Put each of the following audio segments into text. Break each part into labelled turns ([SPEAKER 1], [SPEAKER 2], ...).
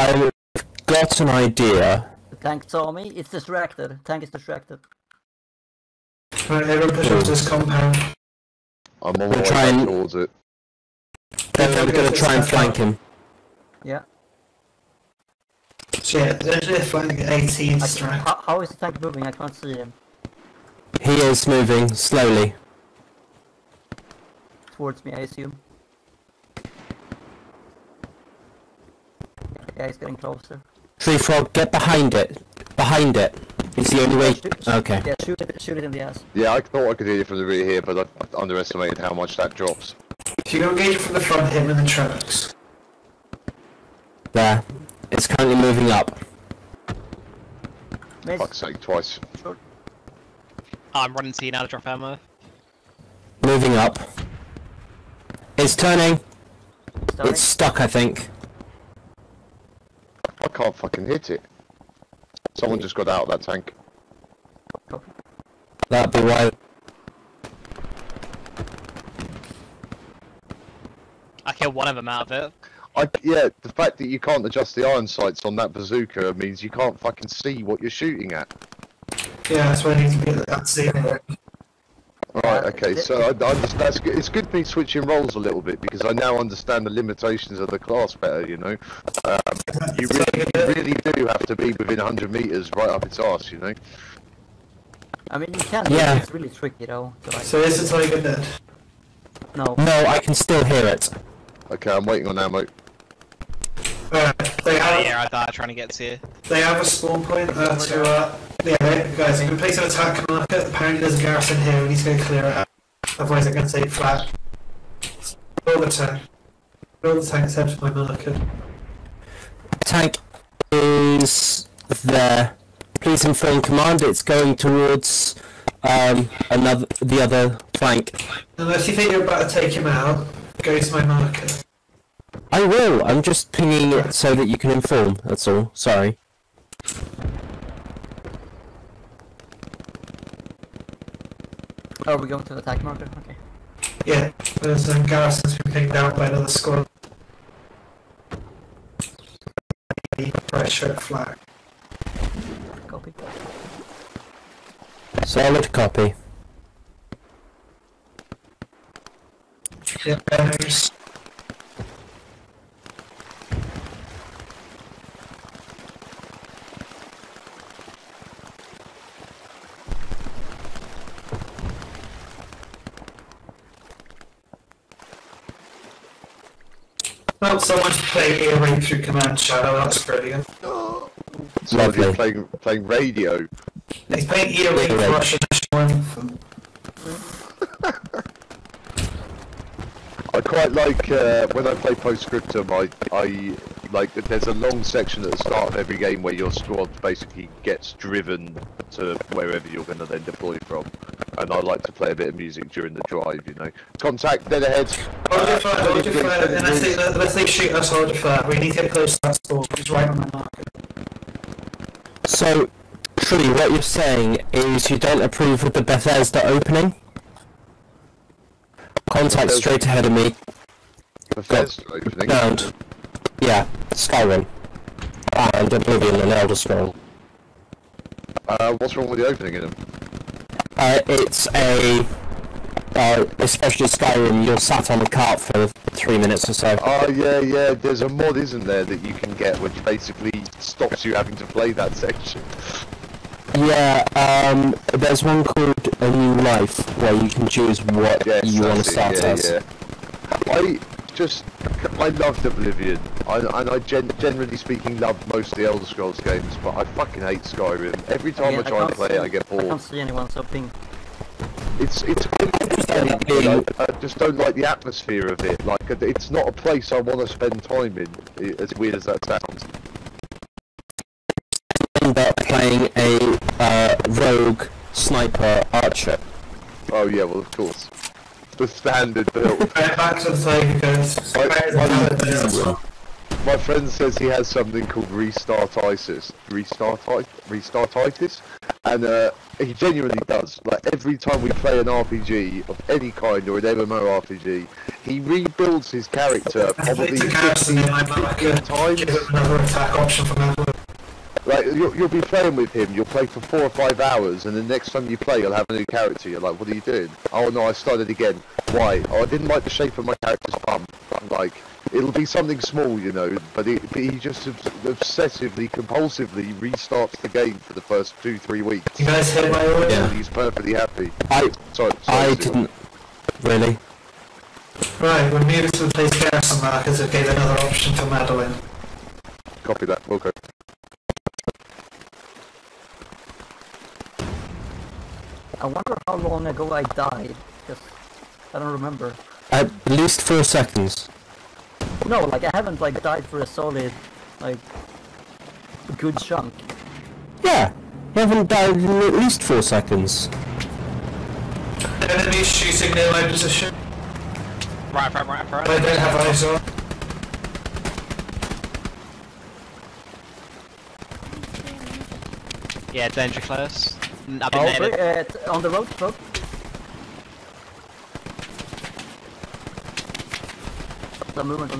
[SPEAKER 1] I've got an idea.
[SPEAKER 2] The tank saw me. It's distracted. Tank is distracted.
[SPEAKER 3] Right, everyone push up to this compound.
[SPEAKER 4] I'm on my way
[SPEAKER 1] try and-
[SPEAKER 4] towards it.
[SPEAKER 1] Then we're gonna try and flank him.
[SPEAKER 2] Yeah.
[SPEAKER 3] So yeah, there's a flank at 18 strike.
[SPEAKER 2] how, how is the tank moving? I can't see him.
[SPEAKER 1] He is moving slowly.
[SPEAKER 2] Towards me, I assume. Yeah, he's getting closer.
[SPEAKER 1] Tree frog, get behind it. Behind it. It's the only way.
[SPEAKER 2] Shoot-
[SPEAKER 1] Okay.
[SPEAKER 2] Yeah, shoot it, shoot it in the ass.
[SPEAKER 4] Yeah, I thought I could hear you from the rear here, but I I underestimated how much that drops.
[SPEAKER 3] If you go engage from the front, him in the trucks.
[SPEAKER 1] There. It's currently moving up.
[SPEAKER 2] Mace,
[SPEAKER 4] Fuck's sake, twice.
[SPEAKER 2] short.
[SPEAKER 5] Ah, I'm running to you now to drop ammo.
[SPEAKER 1] Moving up. It's turning.
[SPEAKER 2] Starting.
[SPEAKER 1] It's stuck, I think.
[SPEAKER 4] I can't fucking hit it. Someone just got out of that tank.
[SPEAKER 1] That'd be why.
[SPEAKER 5] I killed one of them out of it.
[SPEAKER 4] I, yeah, the fact that you can't adjust the iron sights on that bazooka means you can't fucking see what you're shooting at.
[SPEAKER 3] Yeah, that's why I need to get that zero.
[SPEAKER 4] Right,
[SPEAKER 2] Uh,
[SPEAKER 4] okay, so I, I understand. That's good. It's good me switching roles a little bit because I now understand the limitations of the class better. You know, um, you really, you really do have to be within 100 meters right up its ass. You know.
[SPEAKER 2] I mean, you can.
[SPEAKER 1] Yeah.
[SPEAKER 2] It's really tricky though. To like,
[SPEAKER 3] So is the tiger dead?
[SPEAKER 2] no.
[SPEAKER 1] No, I can still hear it.
[SPEAKER 4] Okay, I'm waiting on ammo.
[SPEAKER 3] Alright, they
[SPEAKER 5] Oh,
[SPEAKER 3] have,
[SPEAKER 5] yeah, I thought trying to get to you.
[SPEAKER 3] they have a spawn point uh, to, uh, yeah, they- guys, you can place an attack marker. Apparently there's a garrison here, we need to go clear it out. Otherwise they're going to take flat. Build the tank. Build the tank, except for my marker.
[SPEAKER 1] Tank is there. Please inform command. It's going towards um, another the other flank.
[SPEAKER 3] Unless you think you're about to take him out, go to my marker.
[SPEAKER 1] I will. I'm just pinging it so that you can inform. That's all. Sorry.
[SPEAKER 2] Oh, we're going to the attack marker. Okay.
[SPEAKER 3] Yeah, there's some um, garrisons been pinged out by another squad. Right shirt flag.
[SPEAKER 2] Copy.
[SPEAKER 1] Solid copy.
[SPEAKER 3] Yeah, banners. Well, someone's playing earring through command channel, that's brilliant.
[SPEAKER 4] So
[SPEAKER 1] Lovely.
[SPEAKER 4] you're playing playing radio.
[SPEAKER 3] He's playing earring for Russian national anthem.
[SPEAKER 4] I quite like uh, when I play Post Scriptum. I I like that there's a long section at the start of every game where your squad basically gets driven to wherever you're going to then deploy from, and I like to play a bit of music during the drive. You know, contact dead ahead.
[SPEAKER 3] Hold your fire, hold your fire, unless they, unless they shoot us, hold fire. We need to get close to that spawn, it's right on my marker.
[SPEAKER 1] So, Tree, what you're saying is you don't approve of the Bethesda opening? Contact
[SPEAKER 4] Bethesda.
[SPEAKER 1] straight ahead of me.
[SPEAKER 4] Bethesda opening.
[SPEAKER 1] Ground. Yeah, Skyrim. And Oblivion and Elder Scroll.
[SPEAKER 4] Uh, what's wrong with the opening in them?
[SPEAKER 1] Uh, it's a... Uh, especially Skyrim, you're sat on a cart for three minutes or so.
[SPEAKER 4] Oh yeah, yeah. There's a mod, isn't there, that you can get which basically stops you having to play that section.
[SPEAKER 1] Yeah, um, there's one called A New Life, where you can choose what
[SPEAKER 4] Yes,
[SPEAKER 1] you want to
[SPEAKER 4] that's it,
[SPEAKER 1] start
[SPEAKER 4] yeah,
[SPEAKER 1] as.
[SPEAKER 4] yeah. I just, I loved Oblivion, I, and I gen- generally speaking love most of the Elder Scrolls games, but I fucking hate Skyrim. Every time
[SPEAKER 2] Again,
[SPEAKER 4] I try and play
[SPEAKER 2] see,
[SPEAKER 4] it, I get bored.
[SPEAKER 2] I can't see anyone, so ping.
[SPEAKER 4] It's it's really
[SPEAKER 1] Understand it
[SPEAKER 4] good,
[SPEAKER 1] being-
[SPEAKER 4] I, I just don't like the atmosphere of it. Like it's not a place I want to spend time in. As weird as that sounds.
[SPEAKER 1] end up playing a uh, rogue sniper archer.
[SPEAKER 4] Oh yeah, well of course. The standard build.
[SPEAKER 3] Right, back to the tiger, guys.
[SPEAKER 4] Right,
[SPEAKER 3] Back to the
[SPEAKER 4] right.
[SPEAKER 3] tiger.
[SPEAKER 4] My friend says he has something called restartitis. Restart restartitis, and uh, he genuinely does. Like every time we play an RPG of any kind or an MMO RPG, he rebuilds his character probably
[SPEAKER 3] played to Garrison
[SPEAKER 4] 15
[SPEAKER 3] and I'm not
[SPEAKER 4] million
[SPEAKER 3] gonna
[SPEAKER 4] times.
[SPEAKER 3] another attack option for.
[SPEAKER 4] Like you'll, you'll be playing with him, you'll play for four or five hours, and the next time you play, you'll have a new character. You're like, what are you doing? Oh no, I started again. Why? Oh, I didn't like the shape of my character's bum. I'm Like it'll be something small, you know, but, it, but he just obs- obsessively, compulsively restarts the game for the first two, three weeks.
[SPEAKER 3] You guys hear my order?
[SPEAKER 1] Yeah.
[SPEAKER 4] He's perfectly happy.
[SPEAKER 1] I
[SPEAKER 4] Sorry, sorry
[SPEAKER 1] I didn't really.
[SPEAKER 3] Right, we're moving to replace Garrison markers. It gave another option for Madeline.
[SPEAKER 4] copy that. Okay.
[SPEAKER 2] I wonder how long ago I died. Because I don't remember.
[SPEAKER 1] At least four seconds.
[SPEAKER 2] No, like I haven't like died for a solid, like, good chunk.
[SPEAKER 1] Yeah, you haven't died in at least four seconds.
[SPEAKER 3] Enemy shooting near my position.
[SPEAKER 5] Right, right, right, right.
[SPEAKER 3] I don't have eyes on.
[SPEAKER 5] Yeah, danger close. I've been
[SPEAKER 2] Oh,
[SPEAKER 5] nailed.
[SPEAKER 2] uh, on the road, road. The road,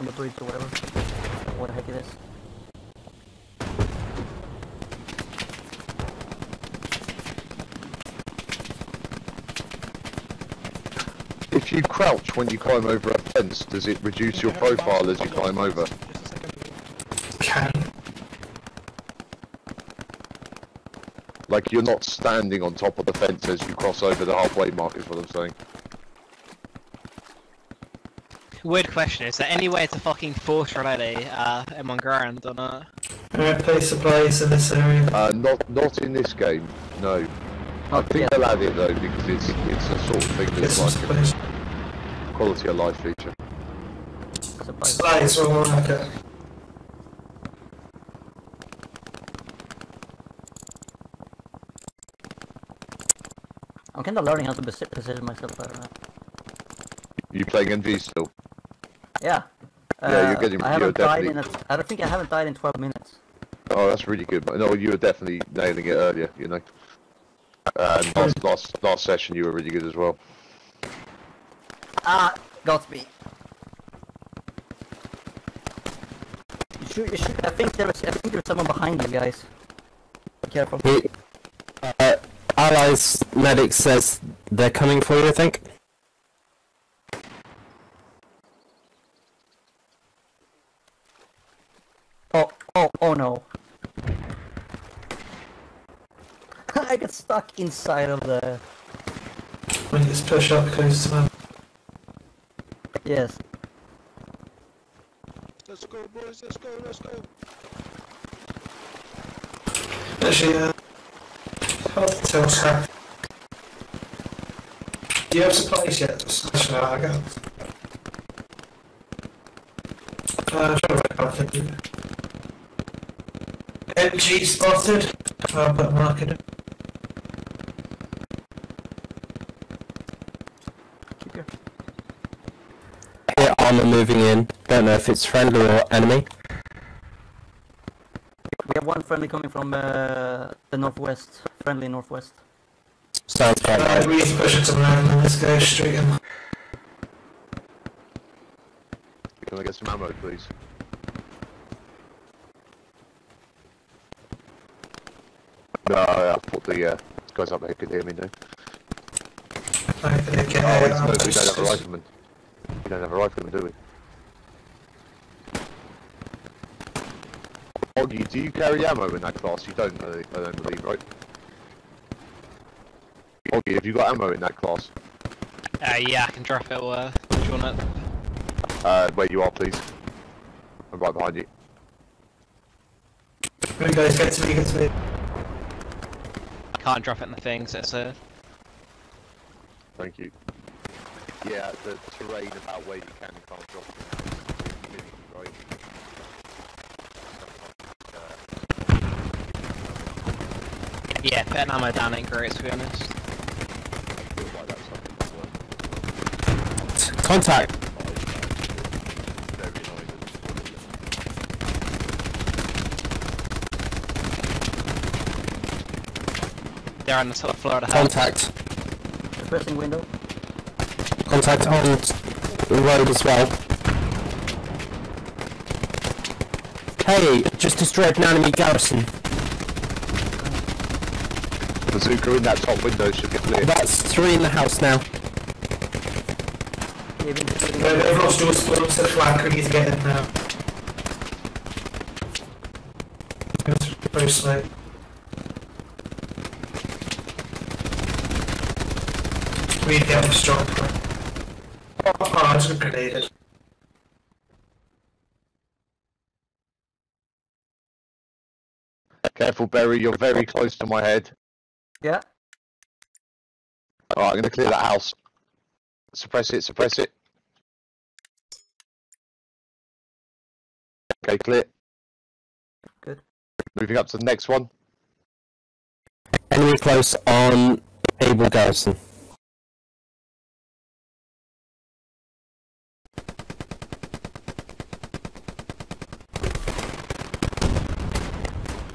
[SPEAKER 2] the bridge or whatever. What the heck it is?
[SPEAKER 4] If you crouch when you climb over a fence, does it reduce your profile as you climb over?
[SPEAKER 3] Can.
[SPEAKER 4] Like you're not standing on top of the fence as you cross over the halfway mark is what I'm saying.
[SPEAKER 5] Weird question, is there any way to fucking force relay uh, M1 Garand or not?
[SPEAKER 3] Alright, place supplies in this area.
[SPEAKER 4] Uh, not not in this game, no. I think
[SPEAKER 2] yet.
[SPEAKER 4] they'll add it though because it's it's a sort of thing that's like a quality of life feature.
[SPEAKER 2] Supplies.
[SPEAKER 3] Supplies will work it.
[SPEAKER 2] I'm kind of learning how to posi- position myself better now.
[SPEAKER 4] You playing NV still?
[SPEAKER 2] Yeah.
[SPEAKER 4] Yeah, you're
[SPEAKER 2] Uh,
[SPEAKER 4] getting-
[SPEAKER 2] I haven't
[SPEAKER 4] you're
[SPEAKER 2] died in a, I don't think I haven't died in 12 minutes.
[SPEAKER 4] Oh, that's really good. No, you were definitely nailing it earlier. You know. Uh, and last last last session you were really good as well.
[SPEAKER 2] Ah, got me. You should, you should, I think there's, I think there's someone behind you guys. Be careful.
[SPEAKER 1] He, uh, Allies medic says they're coming for you. I think.
[SPEAKER 2] Oh, oh, no. I got stuck inside of the,
[SPEAKER 3] When you just push up close to them.
[SPEAKER 2] yes.
[SPEAKER 6] Let's go, boys. Let's go. Let's go.
[SPEAKER 3] Actually, uh, hard to tell, sir. Do you have supplies yet? Smash it out, I got. Uh, try to work out it. MG spotted. I'll put mark in it.
[SPEAKER 2] Keep your,
[SPEAKER 1] Here, armor moving in. Don't know if it's friendly or enemy.
[SPEAKER 2] we have one friendly coming from uh, the northwest. Friendly northwest.
[SPEAKER 1] Sounds about
[SPEAKER 3] Uh,
[SPEAKER 1] right.
[SPEAKER 3] we need to push it to land and let's go straight in.
[SPEAKER 4] Can I get some ammo, please? No, I thought the uh, guys up there could hear me now.
[SPEAKER 3] I can get
[SPEAKER 4] Oh, it's,
[SPEAKER 3] out.
[SPEAKER 4] no, we don't have a rifleman. We don't have a rifleman, do we? Oggy, do you carry ammo in that class? You don't, I I don't believe, right? Oggy, have you got ammo in that class?
[SPEAKER 5] Uh, yeah, I can drop it. Uh, do you want it?
[SPEAKER 4] Uh, where you are, please. I'm right behind you.
[SPEAKER 3] Right, guys, get to me, get to me.
[SPEAKER 5] I can't drop it in the things, so it's uh,
[SPEAKER 4] Thank you. Yeah, the terrain about where you can and can't drop them is right?
[SPEAKER 5] yeah, putting ammo down ain't great to be honest.
[SPEAKER 4] Feels like that's something that's worth
[SPEAKER 1] Contact.
[SPEAKER 4] Very annoying.
[SPEAKER 5] They're on the top floor of the house.
[SPEAKER 1] Contact.
[SPEAKER 2] Pressing window.
[SPEAKER 1] Contact on the road as well. Hey, just destroyed an enemy garrison.
[SPEAKER 4] Bazooka in that top window should be clear.
[SPEAKER 1] That's three in the house now.
[SPEAKER 3] Everyone's just split to the flank, we need to get in now. It's very slow. We need to get them strong. Oh, oh, I just got grenaded.
[SPEAKER 4] Careful, Berry, you're very close to my head.
[SPEAKER 2] Yeah.
[SPEAKER 4] Alright, I'm gonna clear that house. Suppress it, suppress it. Okay, clear.
[SPEAKER 2] Good.
[SPEAKER 4] Moving up to the next one.
[SPEAKER 1] Enemy close on Able Garrison.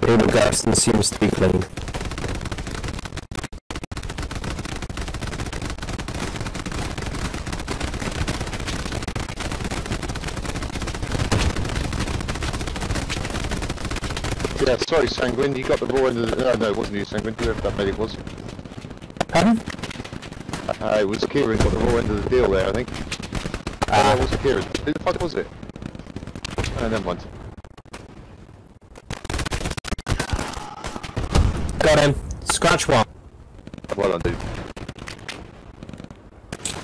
[SPEAKER 1] Able Garrison seems to be clean.
[SPEAKER 4] Yeah, sorry, Sanguine, you got the raw end of the... No, no, it wasn't you, Sanguine, whoever that medic was.
[SPEAKER 1] Pardon?
[SPEAKER 4] Uh, it was Kieran got the raw end of the deal there, I think.
[SPEAKER 1] Ah.
[SPEAKER 4] Uh, was it Kieran? Who the fuck was it? Oh, never mind.
[SPEAKER 1] Got him. Scratch one.
[SPEAKER 4] Well done, dude.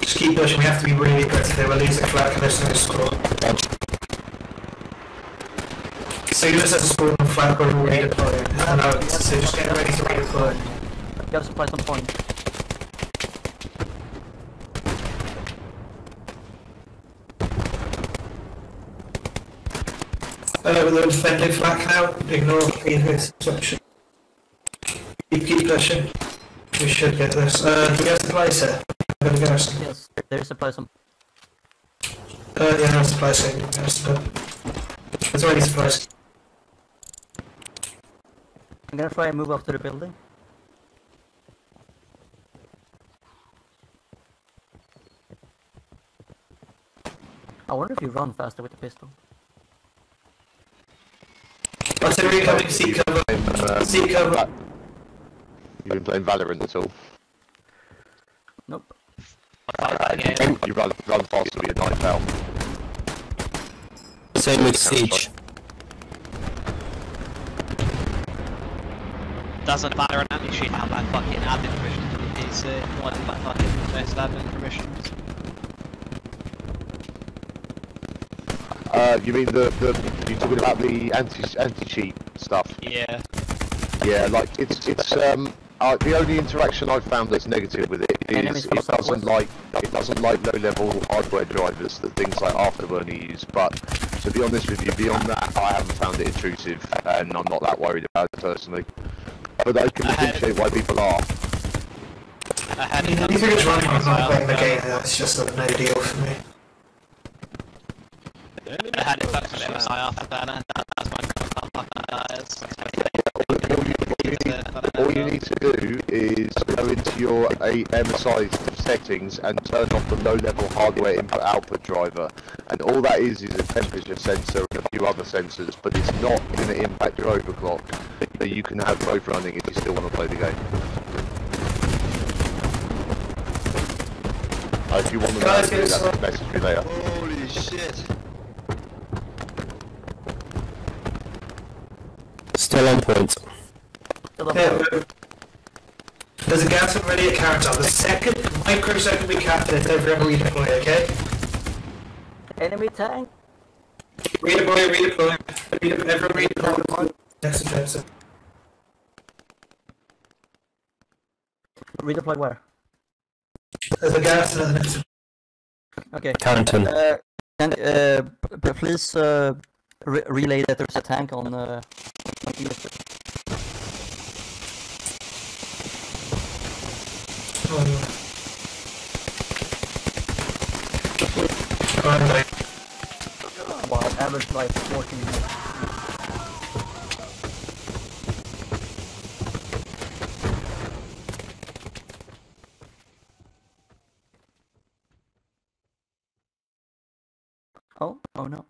[SPEAKER 3] Just keep pushing, we have to be really aggressive here, we're losing flank and there's no score. So you just have to score on flank, we're all redeploying. I know, so just get ready to redeploy.
[SPEAKER 2] Gotta supply some points.
[SPEAKER 3] Uh, we're defending flank now, ignore the instruction. Keep, keep pushing. We should get this. Uh, do we have supplies here? I'm gonna go some.
[SPEAKER 2] Yes, there's supply some.
[SPEAKER 3] Uh, yeah, no supplies here. There's, uh, there's already supplies.
[SPEAKER 2] I'm gonna try and move up to the building. I wonder if you run faster with the pistol.
[SPEAKER 3] Artillery coming, seek cover.
[SPEAKER 4] Uh,
[SPEAKER 3] Seek cover.
[SPEAKER 4] You've been playing Valorant at all?
[SPEAKER 2] Nope.
[SPEAKER 5] Again.
[SPEAKER 4] You run, run faster with your knife out.
[SPEAKER 1] Same with Siege.
[SPEAKER 5] Doesn't matter an anti cheat have that fucking admin permission to the PC. What that fucking best admin permissions?
[SPEAKER 4] Uh, you mean the, the you talking about the anti anti cheat stuff?
[SPEAKER 5] Yeah.
[SPEAKER 4] Yeah, like it's it's um uh, the only interaction I've found that's negative with it
[SPEAKER 2] Enemies
[SPEAKER 4] is
[SPEAKER 2] from
[SPEAKER 4] it doesn't like it doesn't like low level hardware drivers that things like Afterburner use. But to be honest with you, beyond that, I haven't found it intrusive, and I'm not that worried about it personally. But I can
[SPEAKER 5] I had-
[SPEAKER 4] appreciate why people are.
[SPEAKER 5] I had
[SPEAKER 3] These
[SPEAKER 5] it
[SPEAKER 3] are just running, I'm not playing the
[SPEAKER 5] I
[SPEAKER 3] game, it's just a no deal for me.
[SPEAKER 5] had it fucked with MSI Afterburner. That's my that is.
[SPEAKER 4] All you need to do is go into your A- MSI settings and turn off the low-level hardware input-output driver, and all that is is a temperature sensor and a few other sensors, but it's not going to impact your overclock. But you can have both running if you still want to play the game. Uh, if you want to know to do that, message me later.
[SPEAKER 6] Holy shit.
[SPEAKER 1] Still on point.
[SPEAKER 2] Still up.
[SPEAKER 3] Yeah, there's a gas already at Carrot The second microsecond we capture it, everyone redeploy, okay?
[SPEAKER 2] Enemy tank.
[SPEAKER 3] Redeploy, redeploy. redeploy everyone redeploy. Next offensive.
[SPEAKER 2] Redeploy where?
[SPEAKER 3] There's a gas and the next
[SPEAKER 2] Okay.
[SPEAKER 1] Carentan.
[SPEAKER 2] Uh, can, uh, p- p- please uh, re- relay that there's a tank on uh, on Wow, average life 14 minutes. Oh, oh no.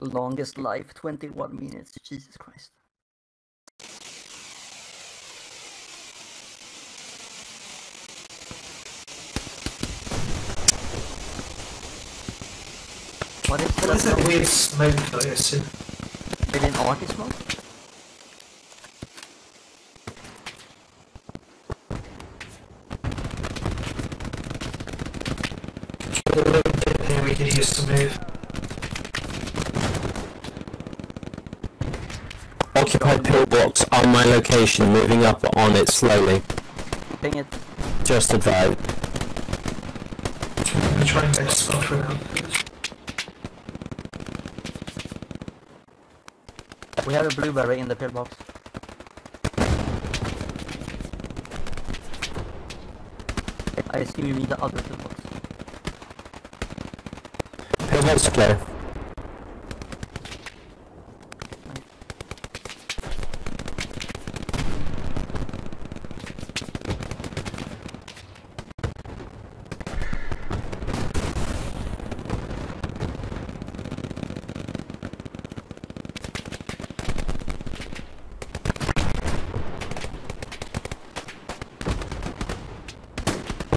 [SPEAKER 2] Longest life, 21 minutes, Jesus Christ. What is
[SPEAKER 3] What is
[SPEAKER 2] that?
[SPEAKER 3] that weird smoke that I assume?
[SPEAKER 2] Within Arctic smoke?
[SPEAKER 3] The little bit here we could use to move.
[SPEAKER 1] Occupied pillbox on my location, moving up on it slowly.
[SPEAKER 2] Ping it.
[SPEAKER 1] Just advise.
[SPEAKER 3] I'm gonna try and spot for now.
[SPEAKER 2] We have a blueberry in the pillbox. I assume you mean the other pillbox.
[SPEAKER 1] Pillbox clear.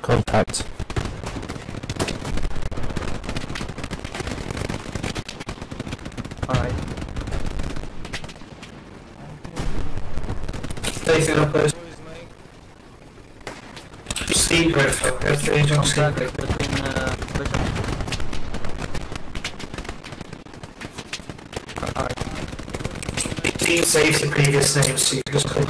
[SPEAKER 1] Contact.
[SPEAKER 2] Alright.
[SPEAKER 3] Anything up those. Steep roof, F3 on steep
[SPEAKER 2] Contact
[SPEAKER 3] roof.
[SPEAKER 2] between uh, Alright.
[SPEAKER 3] Team saves the previous names, so you can just click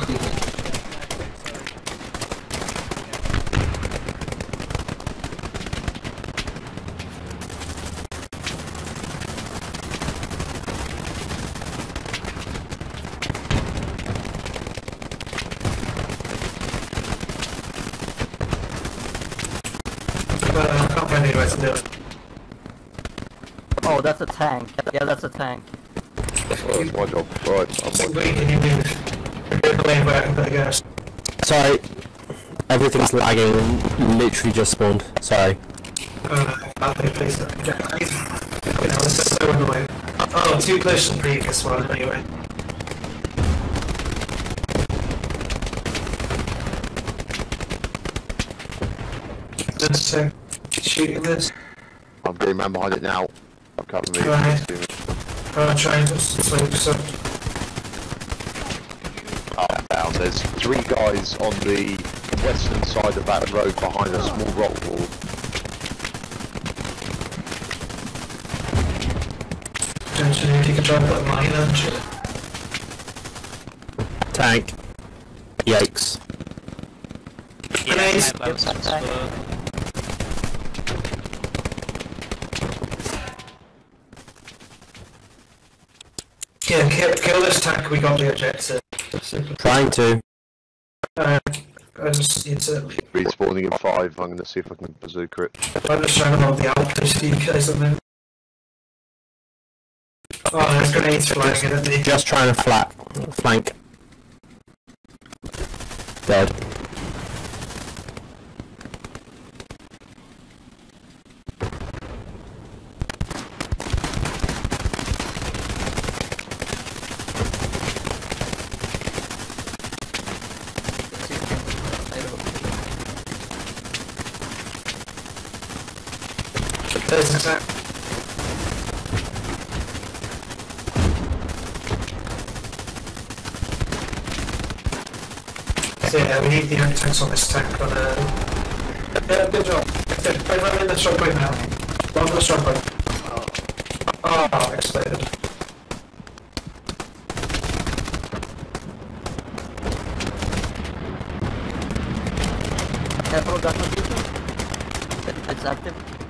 [SPEAKER 3] But I can't find any way to do it.
[SPEAKER 2] Oh, that's a tank. Yeah, that's a tank.
[SPEAKER 4] Well, that's my job. Right, I'm
[SPEAKER 3] So wait, can you move? You're going back, I guess.
[SPEAKER 1] Sorry. Everything's lagging. Literally just spawned. Sorry.
[SPEAKER 3] Uh, I'll play place that. Yeah, I- you know, this is so annoying. Oh, too close to the previous one anyway. Just uh, shooting this.
[SPEAKER 4] I'm getting man behind it now. I'm covering me.
[SPEAKER 3] Right. I'm trying to sleep so.
[SPEAKER 4] Oh, down. There's three guys on the western side of that road behind a small rock wall.
[SPEAKER 3] Potentially, if you could try and put a mine under it.
[SPEAKER 1] Tank. Yikes.
[SPEAKER 5] Yeah,
[SPEAKER 3] Nice.
[SPEAKER 5] I have some
[SPEAKER 2] Yep,
[SPEAKER 5] spur.
[SPEAKER 3] Yeah, kill, kill this tank, we got the objective.
[SPEAKER 1] Trying to.
[SPEAKER 3] Uh, I just need to.
[SPEAKER 4] Respawning in five. I'm going to see if I can bazooka it.
[SPEAKER 3] I'm just trying to hold the outpost for you guys at the moment. Oh, there's grenades flying at me.
[SPEAKER 1] Just trying to flat flank. Dead.
[SPEAKER 3] An attack. So yeah, we need the anti-tanks on this tank on uh Yeah, good job. Good. Right, in the strike point now. One the strike point. Oh, exploded.
[SPEAKER 2] Careful. It's active.